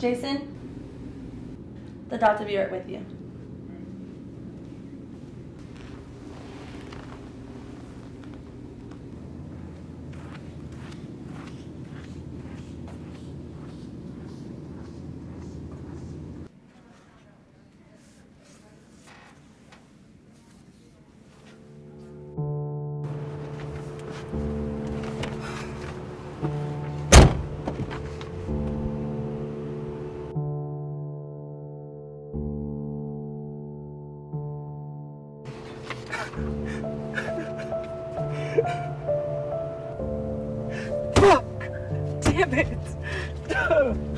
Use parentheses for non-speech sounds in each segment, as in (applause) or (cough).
Jason, the doctor be right with you. Fuck! Damn it! (laughs)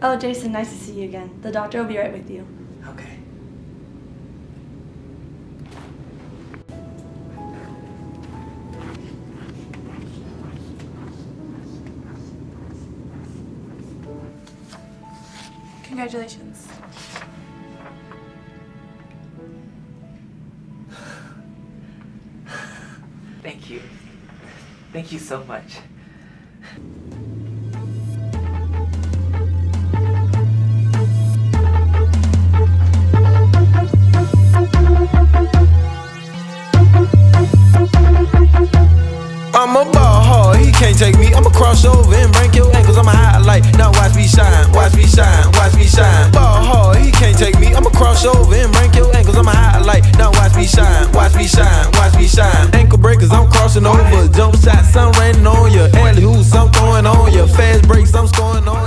Oh, Jason, nice to see you again. The doctor will be right with you. Okay. Congratulations. (sighs) Thank you. Thank you so much. take me, I'ma cross over and break your ankles. I'ma highlight. Now watch me shine, watch me shine, watch me shine. Ball hard, he can't take me. I'ma cross over and break your ankles. I'ma highlight. Now watch me shine, watch me shine, watch me shine. Ankle breakers, I'm crossing over. Jump shot. sun raining on your alley. Who's I'm throwing on your fast breaks, I'm scoring on.